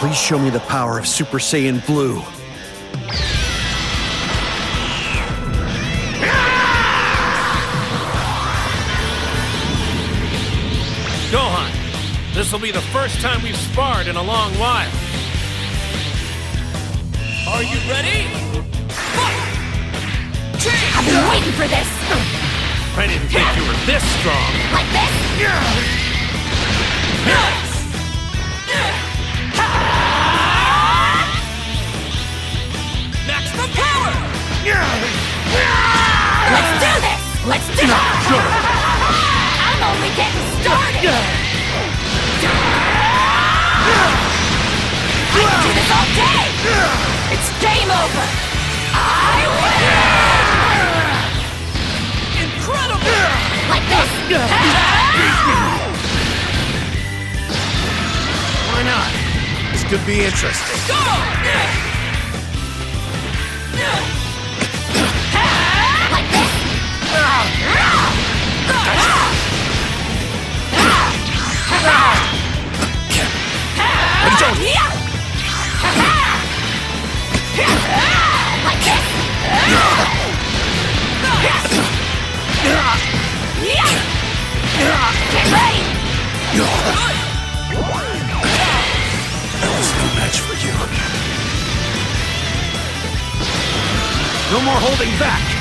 Please show me the power of Super Saiyan Blue. Gohan, this will be the first time we've sparred in a long while. Are you ready? Fight! I've been waiting for this! I didn't think you were this strong. Like this? Maximum Let's do this! Let's do it! I'm only getting started! I can do this all day! It's game over! I win! Incredible! Like this! Why not? This could be interesting. Go! No more holding back.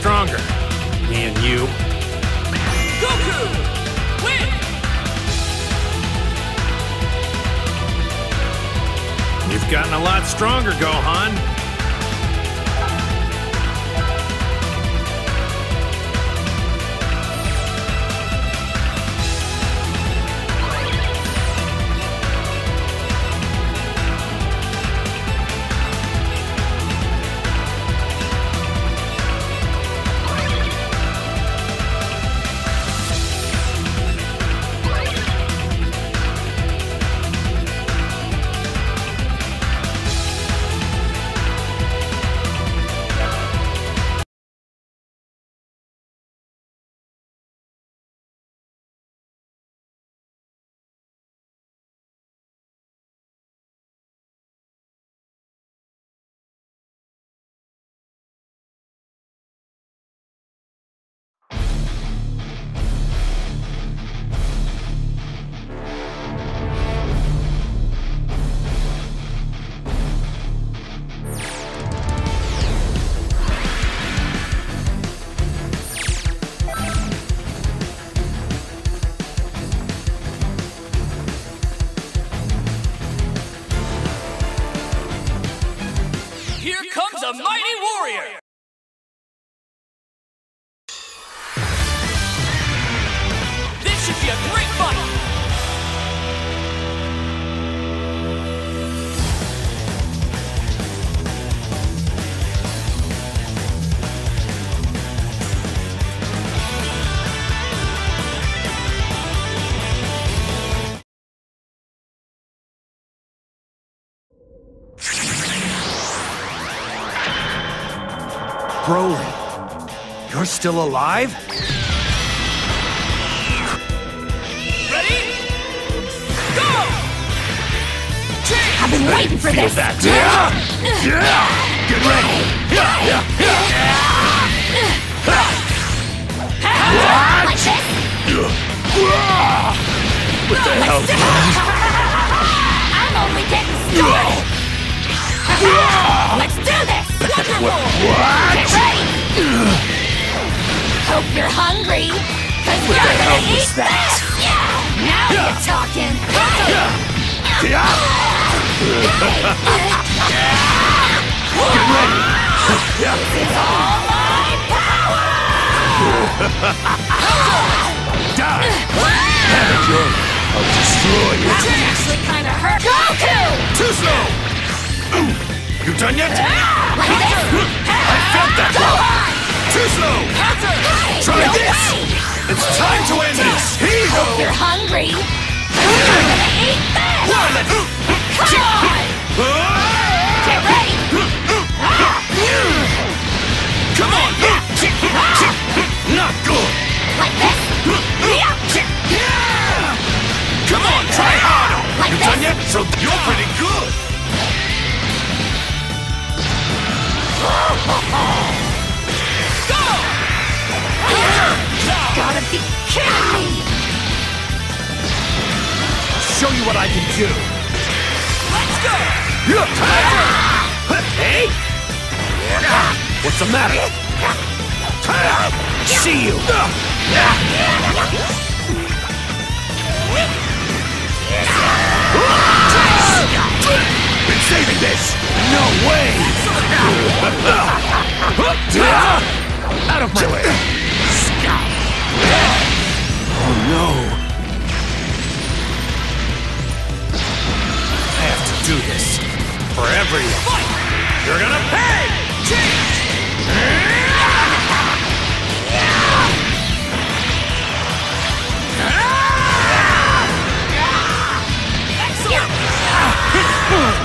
Stronger. Me and you. Goku! Win! You've gotten a lot stronger, Gohan. Broly, you're still alive? Ready? Go! I've been waiting for this! Yeah! Yeah! Get ready! Yeah! Yeah! yeah. Like this? What the hell? I'm only getting started! Let's do this! Wonderful! Get ready! Hope you're hungry, cause you're the gonna hell was that? this! Yeah! Now you're talking! Get This is all my power! Die! Have it, Jordan. I'll destroy you. That one actually kinda hurt. Goku! Too slow! You done yet? Like? I felt that Go one! on! Too slow! Hey, Try no this! way! It's time to end this! Hero! You're hungry? You're gonna eat this! One! Come on! Get ready! Come on! Not good! Like this? Come on, try harder! Like You this? done yet? So you're pretty good! Gotta be kidding me! Show you what I can do! Let's go! Hey! What's the matter? See you! Been saving this! No way! Out of my way! Oh no! I have to do this for everyone. You're gonna pay!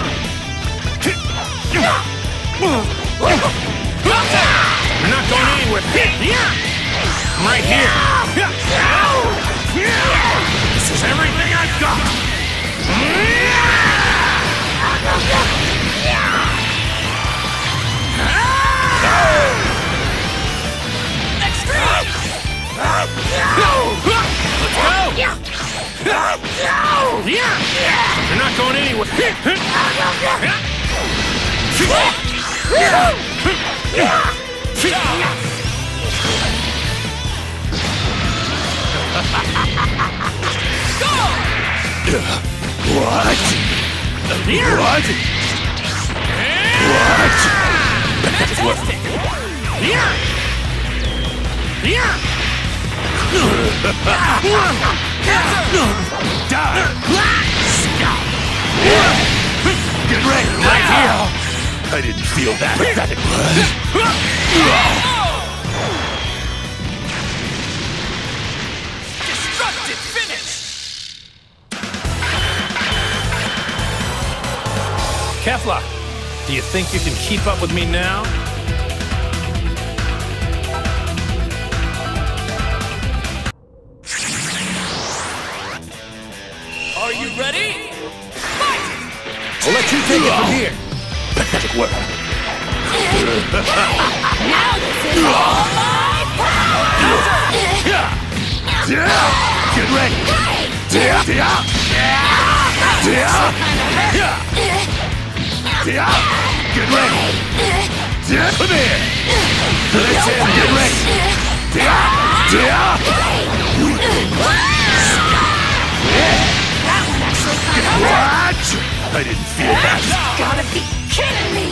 You're not going anywhere. I'm right here. This is everything I've got. Let's! You're not going anywhere. What? Here! What? What? Fantastic! Here! Here! Die! Get ready! Right here! I didn't feel that pathetic. Destructive finish! Kefla, do you think you can keep up with me now? Are you ready? Fight! I'll let you take it from here. Pathetic work. Now this is all my power! Get ready! Get ready! Come here! Let's end! Get ready! What? I didn't feel that. Gotta be kidding me!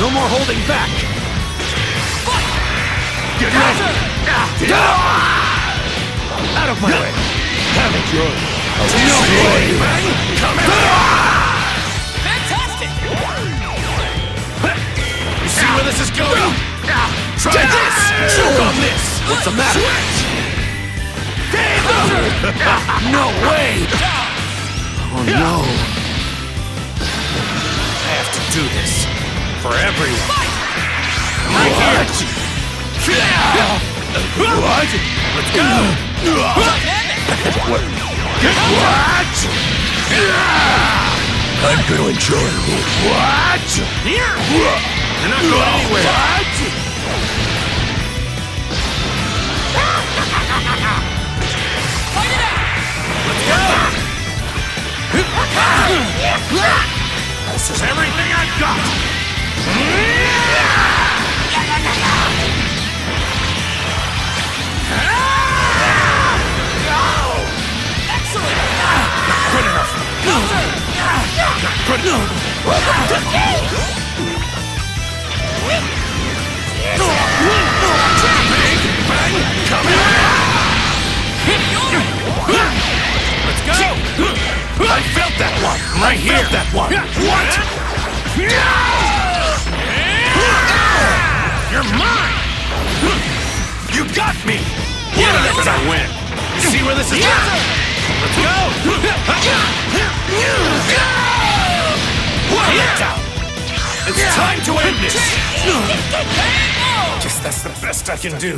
No more holding back. Get ready! Out of my way! Have it your No way! Come Fantastic! You see where this is going? Try this! Choke on this! What's the matter? no way! Oh no! I have to do this for everyone. Right here! What? Let's go! What? What? I'm gonna enjoy it. What? Here! You're not going anywhere. What? Fight it out! Let's go! This is everything I've got! Excellent! Good enough! Not good enough! Right I here. that one! What? You're mine! You got me! You're not gonna win! You see where this is going? Let's go! Get out! It's time to end this! Guess that's the best I can do.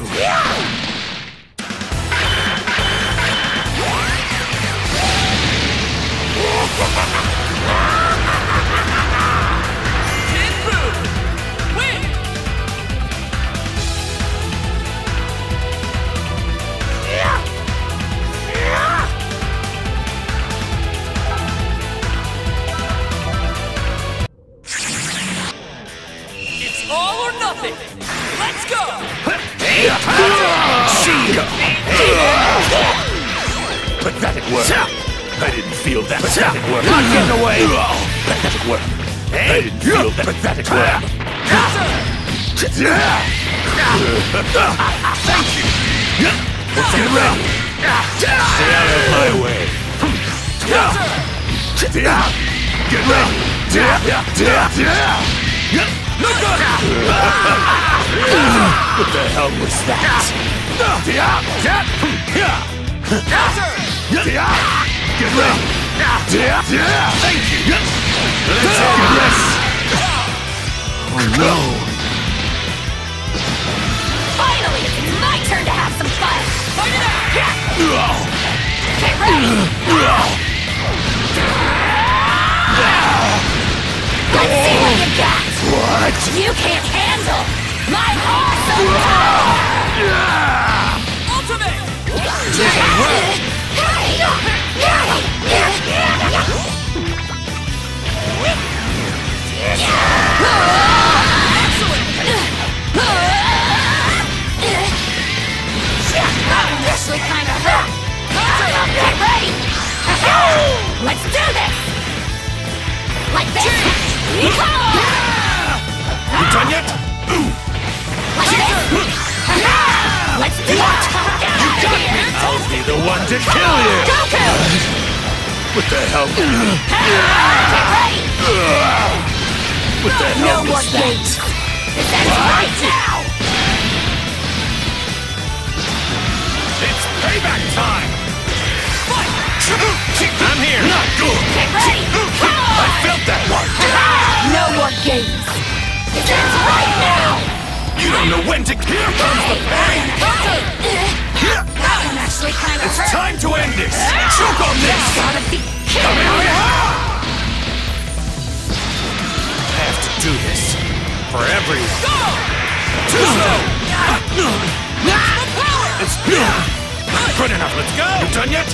Pathetic work. I didn't feel that pathetic work. Not getting away. Pathetic work. I didn't feel that pathetic work. Thank you. Get ready. Stay out of my way. Get ready. What the hell was that? Get ready! Yeah? Yeah! Thank you! Let's take this! Oh no! Finally, it's my turn to have some fun! Fight it out! Get ready! Let's see what you got! What? You can't handle my awesome power! Ultimate! I'm actually Let's do this! Like this! Come on! You done yet? Like this! Let's do it! You got me! I'll be the one to kill you! Goku! What the hell? Get ready! What the No hell more is that? games! This right now! It's payback time! I'm here! Not good! Get ready! Come I felt that one! No more games! This ends right now! You don't know when to... Here comes the pain! I'm actually kind of It's hurt. time to end this! Ah! Choke on this! Gotta be kidding me! Do this. For everyone. Tuzo! It's good enough. Let's go! You done yet?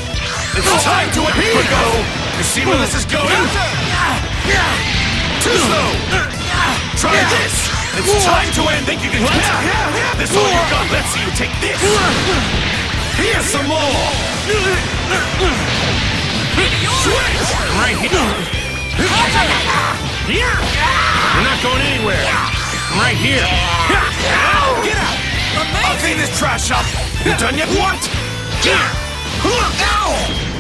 It's time to end Here go! You see where this is going? Tuzo! Try this! It's time to end! Think you can catch This all you got? Let's see you take this! Here's some more! Switch! Right here. You're not going anywhere. I'm right here. Get out! I'll clean this trash up! You done yet? What?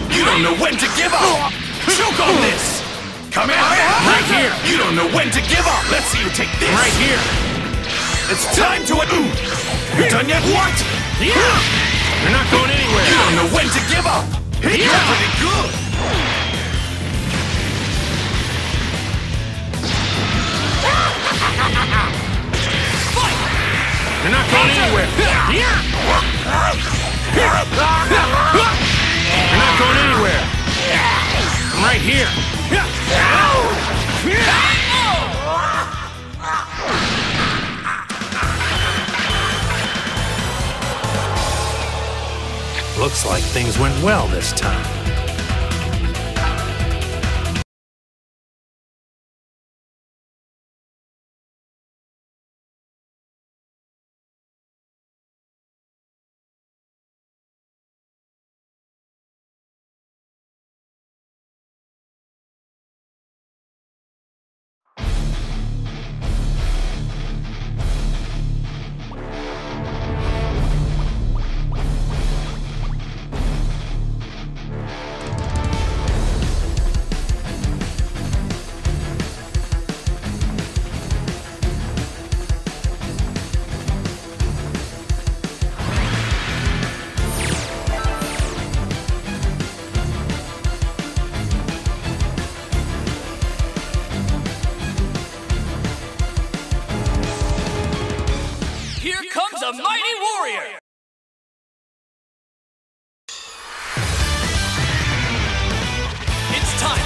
You don't know when to give up! Choke on this! Come here! Right here. You don't know when to give up! Let's see you take this! Right here. It's time to... You done yet? What? You're not going anywhere. You don't know when to give up! You're pretty good! You're not going anywhere. Here! You're not going anywhere. I'm right here. Looks like things went well this time.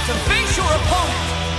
To face your opponent!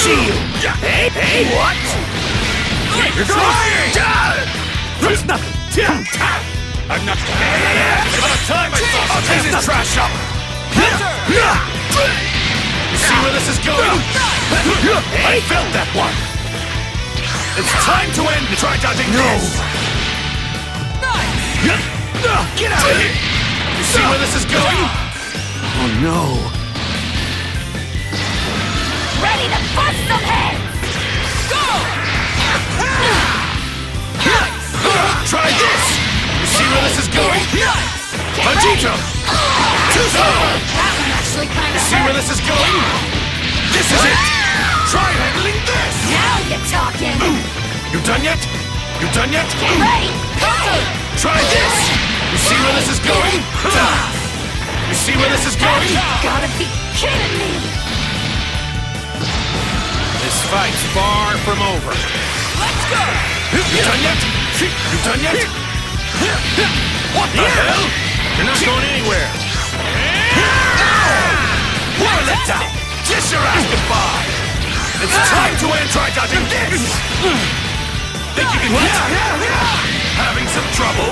You! Hey, hey, what? You're trying! There's nothing! I'm not... About time I saw I'll take this trash up! You see where this is going? I felt that one! It's time to end! Try dodging this! Get out of here! You see where this is going? Oh no! Ready to bust some heads! Go! Try this! You see where this is going? Vegeta! Tuso! That one actually kind of See where this is going? This is it! Try handling this! Now you're talking! You done yet? You done yet? Ready? Try this! You see where this is going? You see where this is going? Gotta be kidding me! This fight's far from over. Let's go! You done yet? You done yet? What the hell? You're not going anywhere. What a letdown! Kiss your ass goodbye! It's time to end try dodging this! Think you can hit? Having some trouble?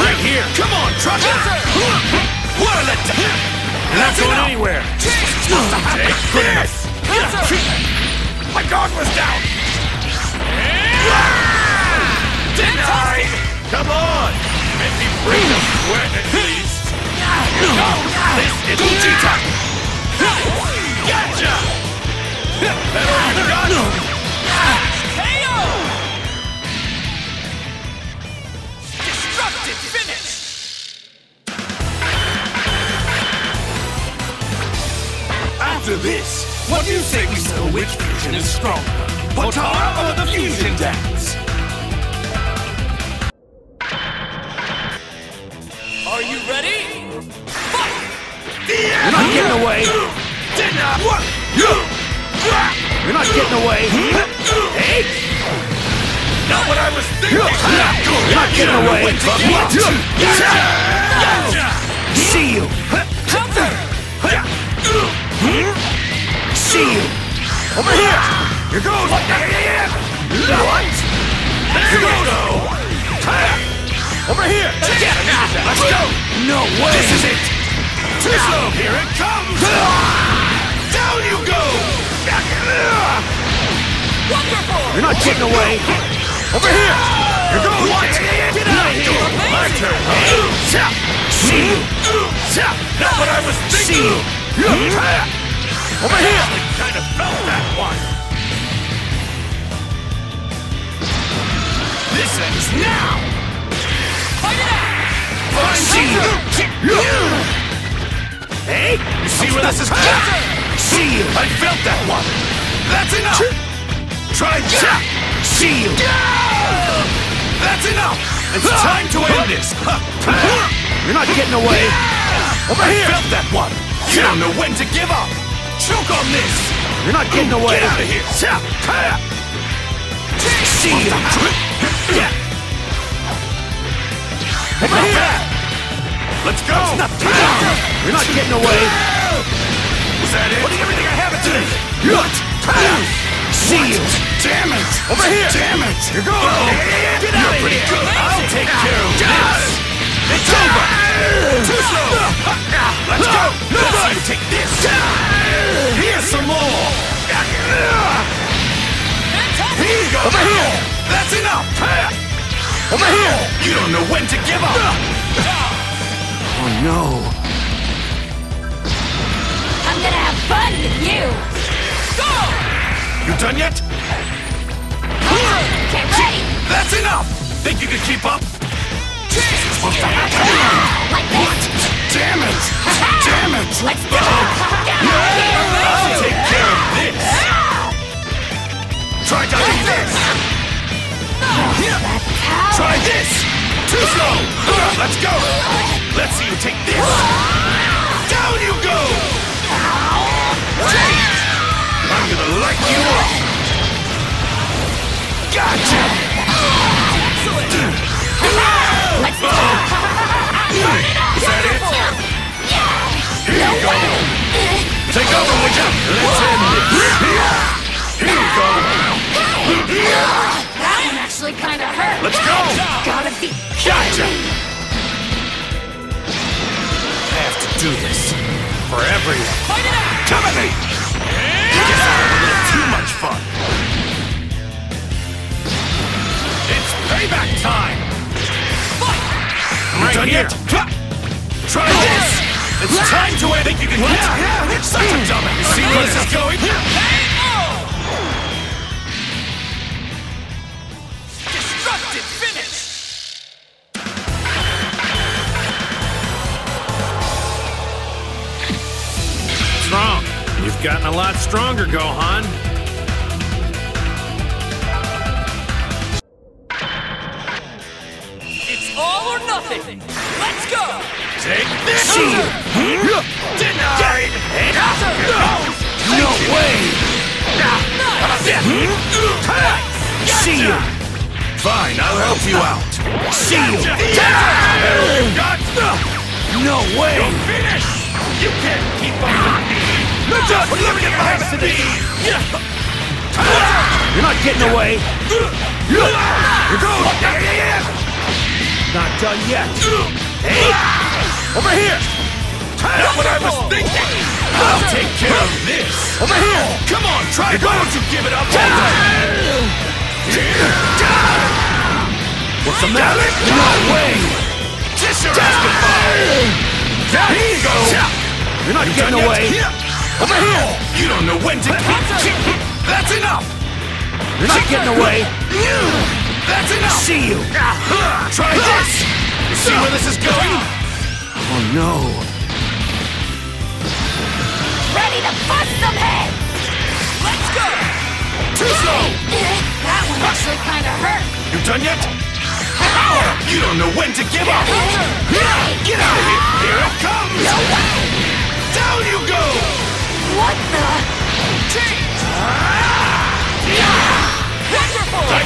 Right here! Come on, truck! What a letdown! You're not going anywhere. Take this! My guard was down! Denied! Come on! Make me bring the sweat at least! No! This is Vegeta! Gotcha! That all what do you say we settle which fusion is stronger? Potara or the fusion dance? Are you ready? Fight! You're not getting away. Did not what? You! You're not getting away. Hey! Not what I was thinking! You're not getting away. What? Gotcha! See you. Counter! See you. Over here! Here goes! What? What? There you go! Over here! Let's go! No way. This is it! Too slow! Here it comes! Ah! Down you go! Wonderful! You're not getting away. Over here! Here goes! What? Get out of here! My turn! See you. Not what I was thinking! See you. Over here! I kind of felt that one! This ends now! Fight it out! See you! Hey! You see where this is going? See you. I felt that one! That's enough! Try that! See you. That's enough! It's time to end this! You're not getting away. Over here! I felt that one! You don't know when to give up! Choke on this! You're not getting away. Get out of here! See you. Over here! Let's go! Not You're not getting away. Was that it? Putting everything I have into this! What? See you. Damn it! Over here! Damn it! You're going! Get out of here! Good. I'll take care of this! It's over! Too slow! Let's go! Let's see you take this! Here's some more! Here you go! Over here! That's enough! Over here! You don't know when to give up! Oh no! I'm gonna have fun with you! You done yet? Get ready! That's enough! Think you can keep up? Supposed to happen! Like this! Damn it! Damn it! Let's do it! Get out here! I'll take care of this! Try dodging this! Try this! Too slow! Let's go! Let's see you take this! Let's end! Here you go! That one actually kinda hurt! Let's go! Gotta be Gotcha! I have to do this. For everyone. Too much fun. It's payback time! I'm right here. yet? Try this! It's time to end! Think you can hit? It's such a dumbass! You see where this is going? Destructive finish! What's wrong? You've gotten a lot stronger, Gohan. It's all or nothing! Let's go! Take this! Denied! No way! See you! Fine, I'll help you out. See you! No way! You're finished! You can't keep with me! Out! Look at my speed! You're not getting away! Here goes! Not done yet! Hey! Over here! Not what I was thinking! I'll take care of this! Over here! Come on, try it! Why don't you give it up? What's the matter? No way! Kiss your ass goodbye! Here you go! You're not getting away! Over here! You don't know when to kick! That's enough! You're not getting away! That's enough! See you! Try this! You see where this is going? Oh no! Ready to bust some heads! Let's go! Too slow! That one actually kinda hurt! You done yet? You don't know when to give up! Get out of here! Here it comes! No way! Down you go! What the? Change! Ah! Wonderful! I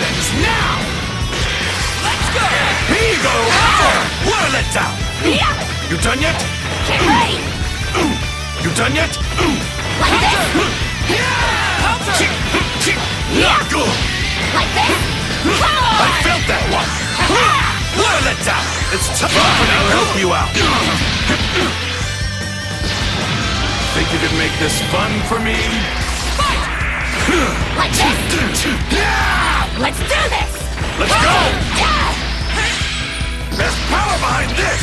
This now! Let's go! Here you go! What a letdown! Yeah. You done yet? Get ready! You done yet? Like this! Good! Like this! I felt that one! Ah. What a letdown! It's tough, but I'll help you out. Think you can make this fun for me? Fight! Like this! Let's do this! Let's go! There's power behind this!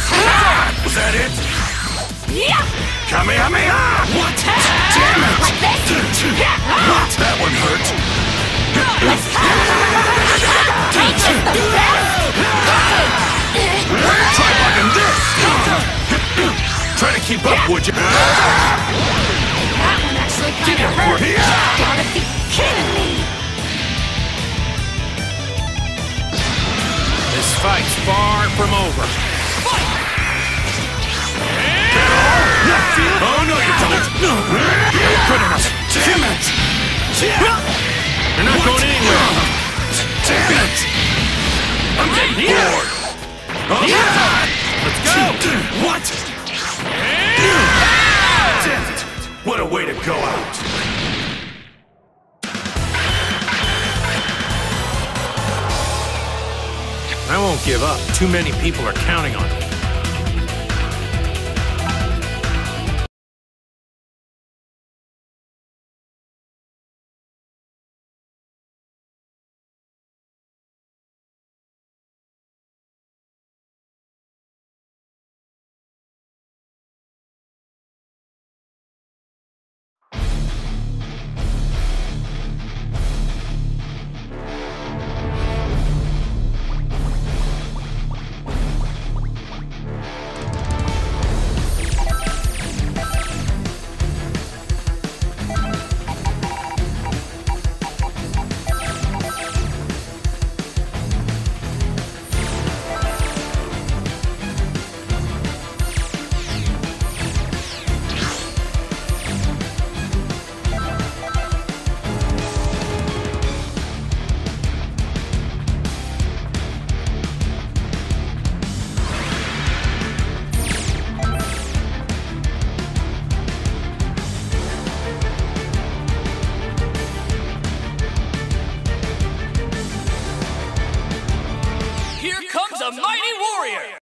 Is that it? Yeah! Kamehameha! What? Damn it! Like this! What? That one hurt. This the best? Try blocking this! Try to keep up, would you? That one actually kinda hurt! Gotta be kidding me! Fight's far from over. Fight! Oh, no, you don't! You're good enough! Damn it! You're not going anywhere. Damn it! I'm getting bored! Oh, Let's go. What? Damn it! What a way to go out! I won't give up. Too many people are counting on me. Warrior!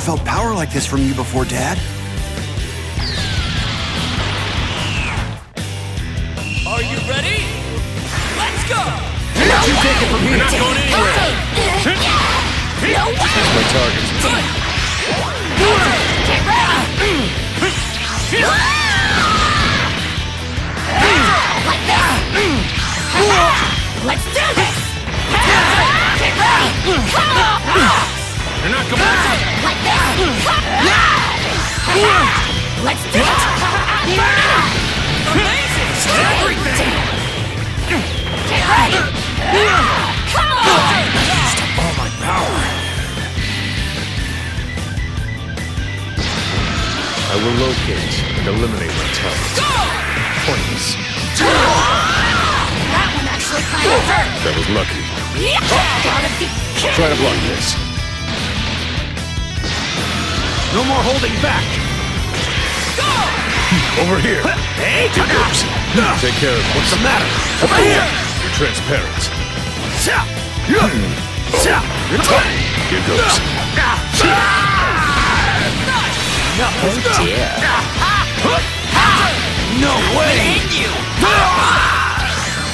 Felt power like this from you before, Dad. Are you ready? Let's go! Let you take it from here. Not going anywhere. No way! My target. Let's do this! Get ready! Come on! You're not going. Like this! Let's do it! Amazing! Everything! Get ready! Come on! All my power. I will locate and eliminate my target. Go! Pointless. That one actually kind of hurt! That was lucky. Yeah! Gotta be Try to block this. No more holding back! Go! Over here. Hey, Here goes. Take care of What's the matter? Over here! Hmm. You're transparent. Sha! Yeah! Sha! Here goes. No oh, way! End you!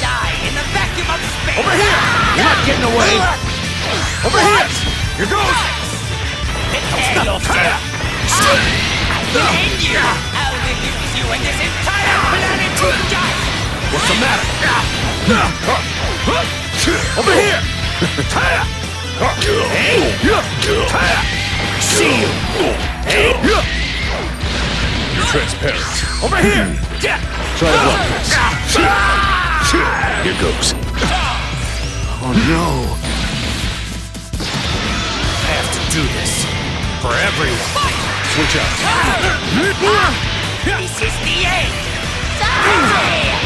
Die in the vacuum of space! Over here! You're not getting away! Over here! Here goes! Prepare yourself! End you! I'll reduce you and this entire planet to dust! What's the matter? Over here! Hey! See you! Hey! You're transparent. Over here! Try to block this. Here goes. Oh no! I have to do this for everyone. Switch out. Ah! This is the end! Die!